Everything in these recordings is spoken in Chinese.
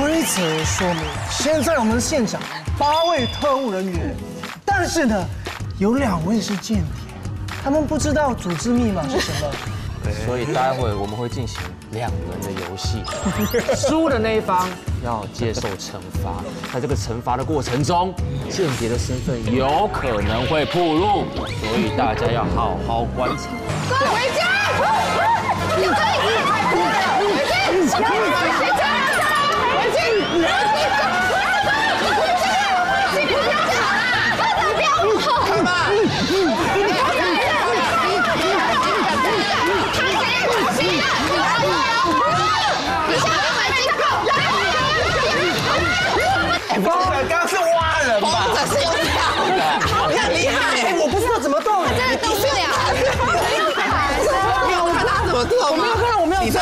规则说明，现在我们现场八位特务人员，但是呢，有两位是间谍，他们不知道组织密码是什么。所以待会我们会进行两人的游戏，输的那一方要接受惩罚。在这个惩罚的过程中，间谍的身份有可能会暴露，所以大家要好好观察。回家！你可以回家！回家！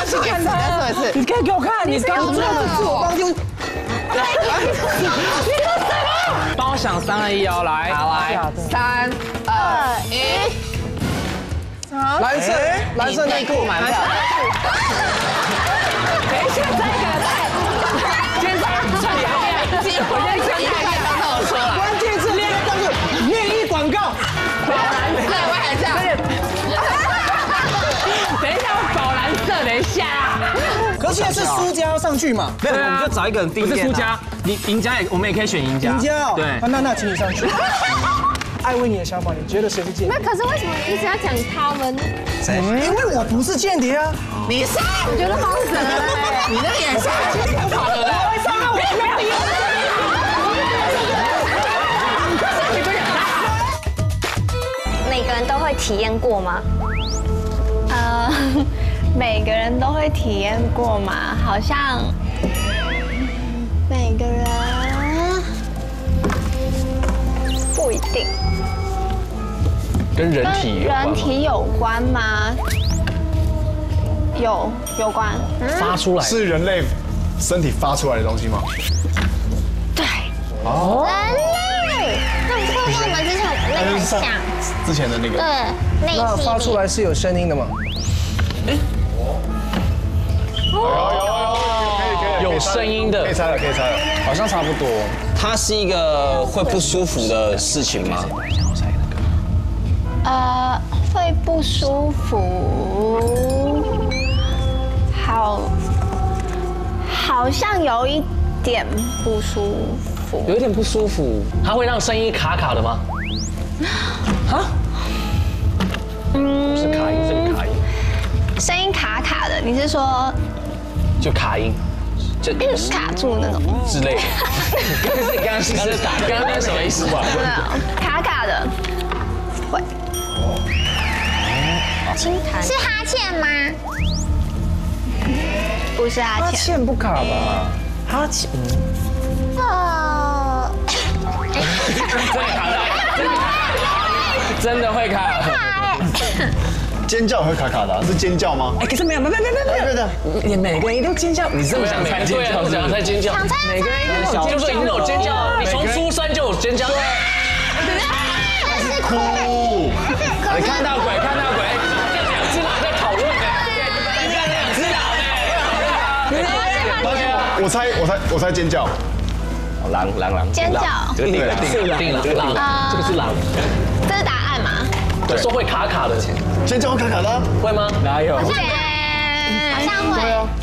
看，我没有你再试一次，再做一次。你可以给我看，你刚刚这是我帮丢。帮我想三二一哦，来，来，三二一，蓝色蓝色内裤买票。等一下，这个上去嘛？对啊，我们就找一个人定。不是输家，你赢家也，我们也可以选赢家。赢家哦。对啊，那那请你上去。艾薇，你的想法，你觉得谁是间谍？那可是为什么你一直要讲他们？因为我不是间谍啊。你是？我觉得方子，你那个眼神不好的嘞。每个人都会体验过吗？呃，每个人都会体验过嘛，好像每个人不一定。跟人跟体有关吗人体有关吗？有有关，发出来。是人类身体发出来的东西吗？对，人类，那不是我们之前那个很像，之前的那个对，那发。出来是有声音的吗？有声音的可以猜了，可以猜了。好像差不多。它是一个会不舒服的事情吗？呃，会不舒服，好，好像有一点不舒服。有一点不舒服，它会让声音卡卡的吗？啊？你是说就卡音，就一直卡住那种？之类的。刚刚是打，刚刚什么意思吧？没有，卡卡的，会。是哈欠吗？不是阿哈倩，欠不卡吧？哈欠，哦，真的会卡。尖叫会卡卡的啊，是尖叫吗？哎，可是没有，没有，没有，没有，没有。的，你每个人一定尖叫，你这么想猜尖叫，不想猜尖叫，每个人一定有尖就是已经有尖叫，你从出生就有尖叫。哭，你看到鬼，看到鬼，这两只狼在讨论呢，你看两只狼呢。我猜，我猜，我猜尖叫。狼狼狼，尖叫，这个定了定了定了，这个狼，这个是狼，这是答说会卡卡的，尖叫会卡卡的啊。会吗？哪有？好像会。